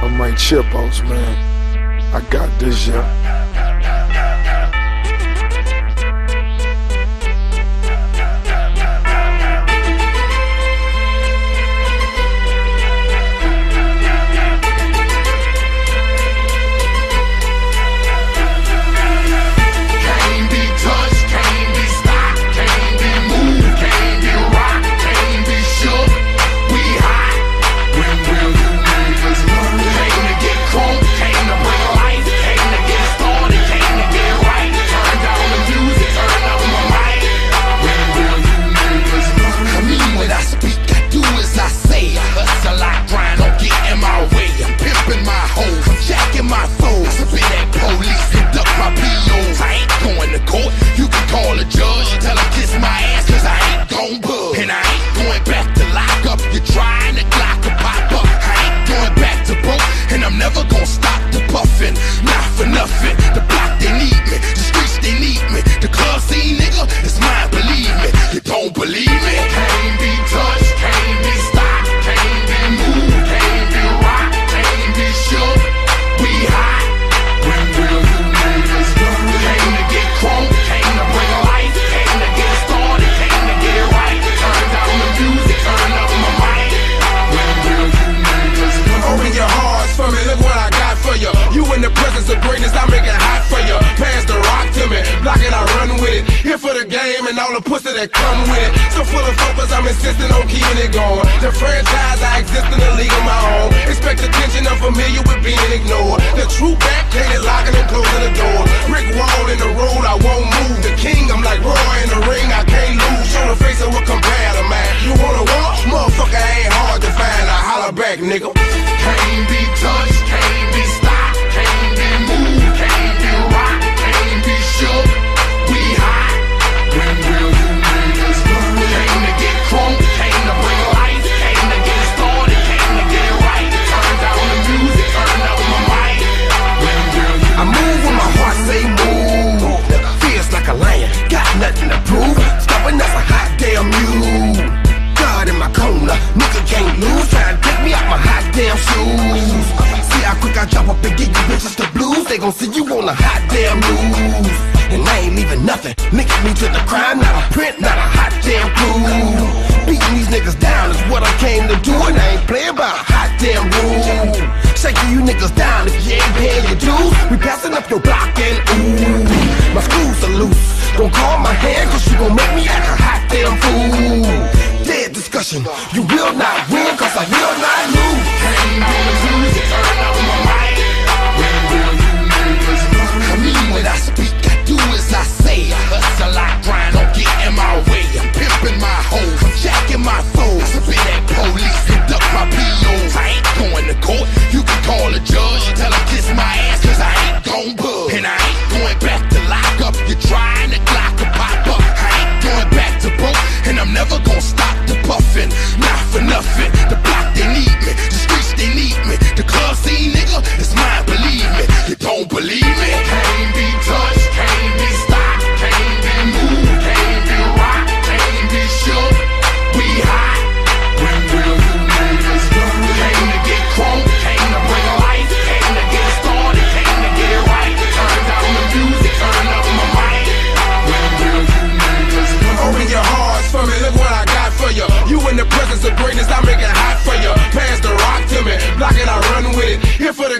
I'm like Chipos, man. I got this, yeah. believe. the game and all the pussy that come with it. So full of focus, I'm insisting on keeping it going. The franchise, I exist in the league of my own. Expect attention, I'm familiar with being ignored. The true back locking and closing the door. Brick wall in the road, I won't move. The king, I'm like Roy in the they gon' see you on a hot damn move. And I ain't leaving nothing. Nigga, me to the crime, not a print, not a hot damn clue. Beating these niggas down is what I came to do, and I ain't playing by a hot damn rule. Shaking you niggas down if you ain't paying your dues. We passing up your block and ooh, my screws are loose. Don't call my hand, cause you gon' make me act a hot damn fool. Dead discussion, you will not win, cause I will not lose.